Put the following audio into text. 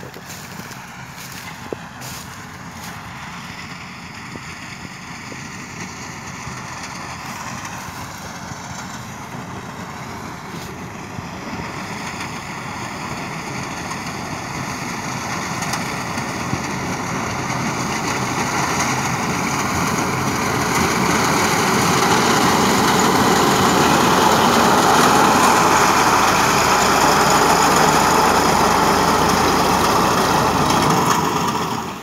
Okay.